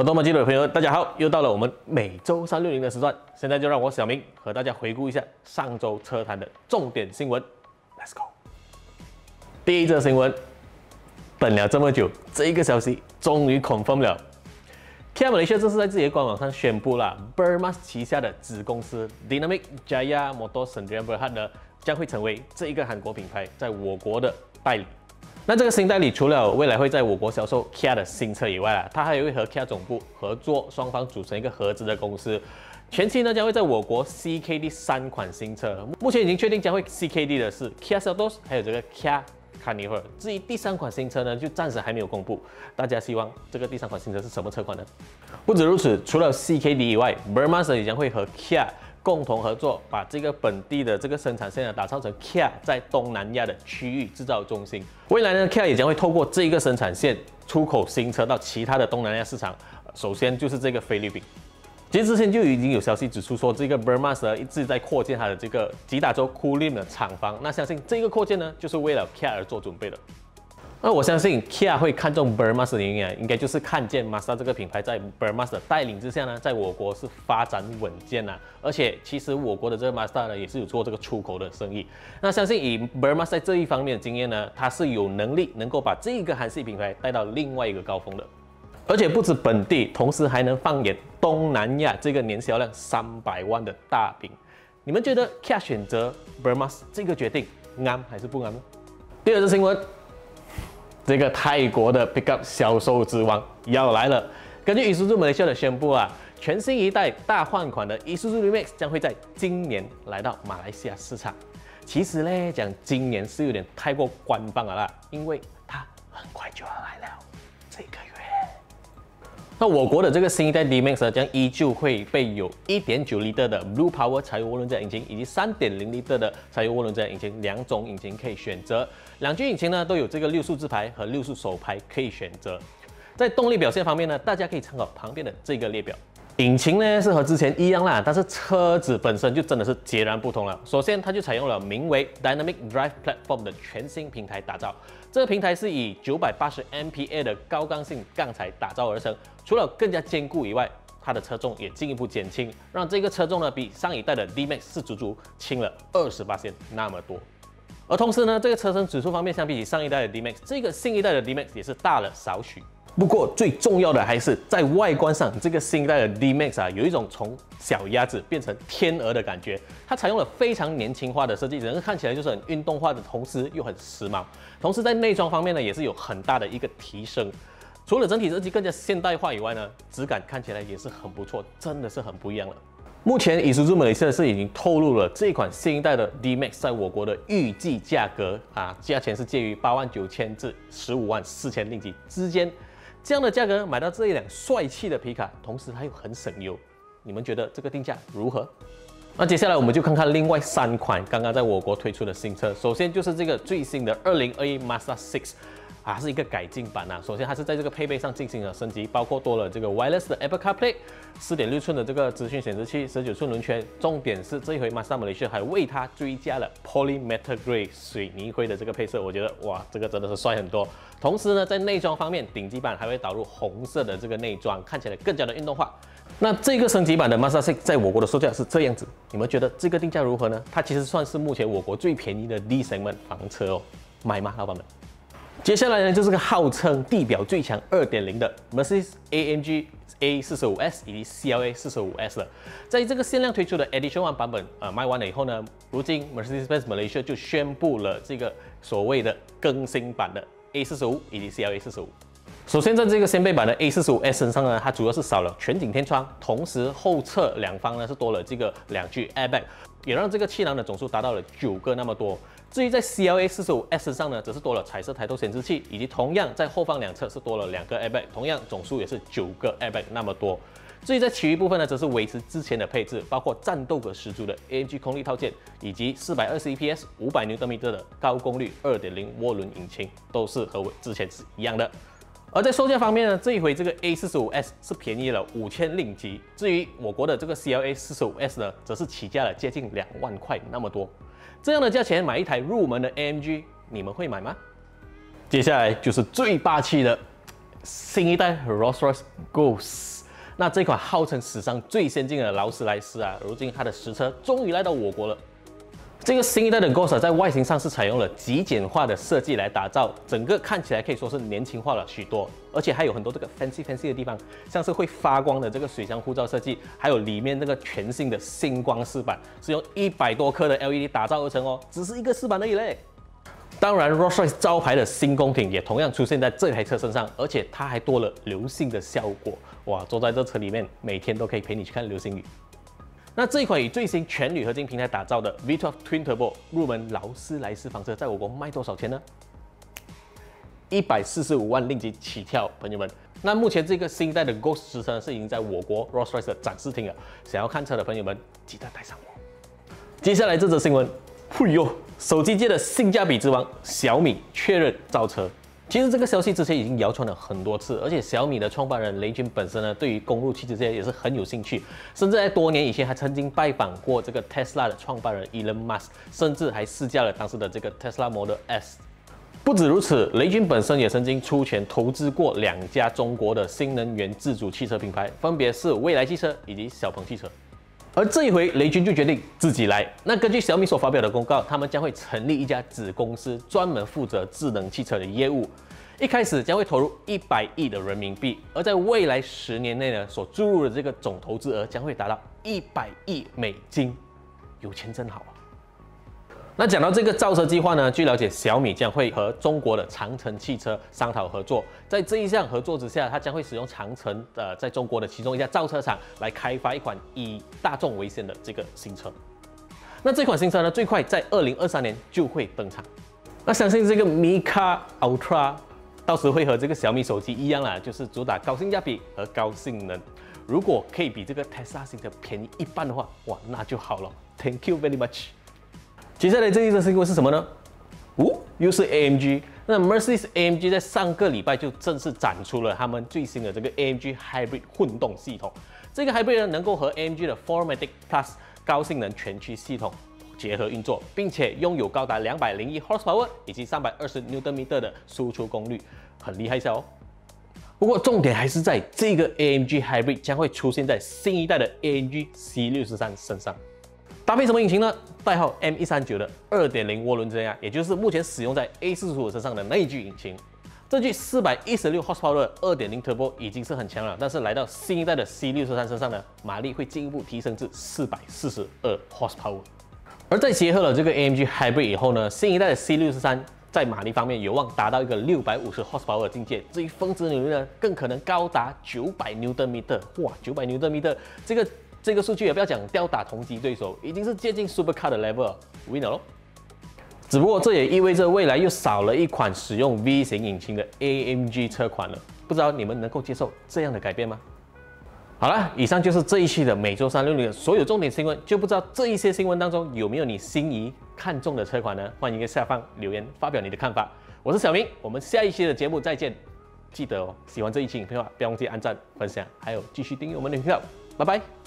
耳朵们、记者朋友，大家好！又到了我们每周三六零的时段，现在就让我小明和大家回顾一下上周车坛的重点新闻。Let's go！第一则新闻，等了这么久，这一个消息终于 confirm 了。Kia Malaysia 这是在自己的官网上宣布了，Bermas 旗下的子公司 Dynamic Jaya Motor Sdn Bhd 呢，将会成为这一个韩国品牌在我国的代理。那这个新代理除了未来会在我国销售 Kia 的新车以外啊，它还会和 Kia 总部合作，双方组成一个合资的公司。前期呢将会在我国 CKD 三款新车，目前已经确定将会 CKD 的是 Kia Seltos，还有这个 Kia Carnival。至于第三款新车呢，就暂时还没有公布。大家希望这个第三款新车是什么车款呢？不止如此，除了 CKD 以外，Bermas 也将会和 Kia。共同合作，把这个本地的这个生产线呢打造成 Kia 在东南亚的区域制造中心。未来呢，Kia 也将会透过这一个生产线出口新车到其他的东南亚市场。首先就是这个菲律宾。其实之前就已经有消息指出说，这个 Bermas 一直在扩建它的这个吉打州 Kulim 的厂房。那相信这个扩建呢，就是为了 Kia 而做准备的。那我相信 Kia 会看中 Burmas 的原因，应该就是看见 Mazda 这个品牌在 Burmas 的带领之下呢，在我国是发展稳健呐。而且其实我国的这个 Mazda 呢，也是有做这个出口的生意。那相信以 Burmas 在这一方面的经验呢，它是有能力能够把这个韩系品牌带到另外一个高峰的。而且不止本地，同时还能放眼东南亚这个年销量三百万的大饼。你们觉得 Kia 选择 Burmas 这个决定安还是不安呢？第二则新闻。这个泰国的 Pickup 销售之王要来了。根据 Isuzu Malaysia 的宣布啊，全新一代大换款的 Isuzu Max 将会在今年来到马来西亚市场。其实呢，讲今年是有点太过官方了啦，因为它很快就要来了，这个。那我国的这个新一代 D Max 将依旧会备有1.9 L 的 Blue Power 柴油涡轮增压引擎，以及3.0 L 的柴油涡轮增压引擎，两种引擎可以选择。两具引擎呢都有这个六速自排和六速手排可以选择。在动力表现方面呢，大家可以参考旁边的这个列表。引擎呢是和之前一样啦，但是车子本身就真的是截然不同了。首先，它就采用了名为 Dynamic Drive Platform 的全新平台打造。这个平台是以九百八十 MPa 的高刚性钢材打造而成。除了更加坚固以外，它的车重也进一步减轻，让这个车重呢比上一代的 D-Max 是足足轻了二十八千那么多。而同时呢，这个车身指数方面，相比起上一代的 D-Max，这个新一代的 D-Max 也是大了少许。不过最重要的还是在外观上，这个新一代的 D-Max 啊，有一种从小鸭子变成天鹅的感觉。它采用了非常年轻化的设计，整个看起来就是很运动化的同时又很时髦。同时在内装方面呢，也是有很大的一个提升。除了整体设计更加现代化以外呢，质感看起来也是很不错，真的是很不一样了。目前，以 s u 美 u 是已经透露了这款新一代的 D-Max 在我国的预计价格啊，价钱是介于八万九千至十五万四千令吉之间。这样的价格买到这一辆帅气的皮卡，同时它又很省油，你们觉得这个定价如何？那接下来我们就看看另外三款刚刚在我国推出的新车。首先就是这个最新的二零二一 Mazda 6。啊，是一个改进版呐。首先，它是在这个配备上进行了升级，包括多了这个 wireless 的 Apple CarPlay，四点六寸的这个资讯显示器，十九寸轮圈。重点是这一回 Mazda Malaysia 还为它追加了 Poly Metal Grey 水泥灰的这个配色，我觉得哇，这个真的是帅很多。同时呢，在内装方面，顶级版还会导入红色的这个内装，看起来更加的运动化。那这个升级版的 Mazda 6在我国的售价是这样子，你们觉得这个定价如何呢？它其实算是目前我国最便宜的 D segment 房车哦，买吗，老板们？接下来呢，就是个号称地表最强2.0的 Mercedes-AMG A45S 以及 CLA 45S 了。在这个限量推出的 Edition One 版本呃卖完了以后呢，如今 Mercedes-Benz Malaysia 就宣布了这个所谓的更新版的 A45 以及 CLA 45。首先在这个掀背版的 A45S 身上呢，它主要是少了全景天窗，同时后侧两方呢是多了这个两具 airbag，也让这个气囊的总数达到了九个那么多。至于在 CLA 45S 上呢，则是多了彩色抬头显示器，以及同样在后方两侧是多了两个 airbag，同样总数也是九个 airbag 那么多。至于在其余部分呢，则是维持之前的配置，包括战斗格十足的 AMG 空力套件，以及四百二十一匹、五百牛米的高功率二点零涡轮引擎，都是和之前是一样的。而在售价方面呢，这一回这个 A45S 是便宜了五千令吉，至于我国的这个 CLA 45S 呢，则是起价了接近两万块那么多。这样的价钱买一台入门的 AMG，你们会买吗？接下来就是最霸气的新一代 Rolls-Royce Ghost。那这款号称史上最先进的劳斯莱斯啊，如今它的实车终于来到我国了。这个新一代的 Ghost 在外形上是采用了极简化的设计来打造，整个看起来可以说是年轻化了许多，而且还有很多这个 fancy fancy 的地方，像是会发光的这个水箱护罩设计，还有里面这个全新的星光饰板，是用一百多颗的 LED 打造而成哦，只是一个饰板而已嘞。当然，Rolls-Royce 招牌的新宫廷也同样出现在这台车身上，而且它还多了流星的效果，哇，坐在这车里面，每天都可以陪你去看流星雨。那这一款以最新全铝合金平台打造的 V12 Twin Turbo 入门劳斯莱斯房车，在我国卖多少钱呢？一百四十五万令吉起跳，朋友们。那目前这个新一代的 Ghost 实车是已经在我国 Rolls-Royce 的展示厅了，想要看车的朋友们记得带上我。接下来这则新闻，嘿呦，手机界的性价比之王小米确认造车。其实这个消息之前已经谣传了很多次，而且小米的创办人雷军本身呢，对于公路汽车这些也是很有兴趣，甚至在多年以前还曾经拜访过这个 Tesla 的创办人 Elon Musk，甚至还试驾了当时的这个 Tesla Model S。不止如此，雷军本身也曾经出钱投资过两家中国的新能源自主汽车品牌，分别是蔚来汽车以及小鹏汽车。而这一回，雷军就决定自己来。那根据小米所发表的公告，他们将会成立一家子公司，专门负责智能汽车的业务。一开始将会投入一百亿的人民币，而在未来十年内呢，所注入的这个总投资额将会达到一百亿美金。有钱真好！那讲到这个造车计划呢，据了解，小米将会和中国的长城汽车商讨合作。在这一项合作之下，它将会使用长城呃，在中国的其中一家造车厂来开发一款以大众为先的这个新车。那这款新车呢，最快在二零二三年就会登场。那相信这个 Mica Ultra 到时会和这个小米手机一样啦，就是主打高性价比和高性能。如果可以比这个 Tesla 新车便宜一半的话，哇，那就好了。Thank you very much。接下来这一则新闻是什么呢？哦，又是 AMG。那 Mercedes AMG 在上个礼拜就正式展出了他们最新的这个 AMG Hybrid 混动系统。这个 Hybrid 呢，能够和 AMG 的 4MATIC Plus 高性能全驱系统结合运作，并且拥有高达两百零一 horsepower 以及三百二十 nu meter 的输出功率，很厉害一下哦。不过重点还是在这个 AMG Hybrid 将会出现在新一代的 AMG C63 身上。搭配什么引擎呢？代号 M 一三九的二点零涡轮增压，也就是目前使用在 A 四十五身上的那具引擎。这具四百一十六 horsepower 的二点零 turbo 已经是很强了，但是来到新一代的 C 六十三身上呢，马力会进一步提升至四百四十二 horsepower。而在结合了这个 AMG Hybrid 以后呢，新一代的 C 六十三在马力方面有望达到一个六百五十 horsepower 的境界。至于峰值扭力呢，更可能高达九百 Newton meter。哇，九百 Newton meter 这个。这个数据也不要讲吊打同级对手，已经是接近 Supercar 的 level，winner 喽。只不过这也意味着未来又少了一款使用 V 型引擎的 AMG 车款了，不知道你们能够接受这样的改变吗？好了，以上就是这一期的每周三六零的所有重点新闻，就不知道这一些新闻当中有没有你心仪看中的车款呢？欢迎在下方留言发表你的看法。我是小明，我们下一期的节目再见。记得哦，喜欢这一期影片的话，不要忘记按赞、分享，还有继续订阅我们的频道。拜拜。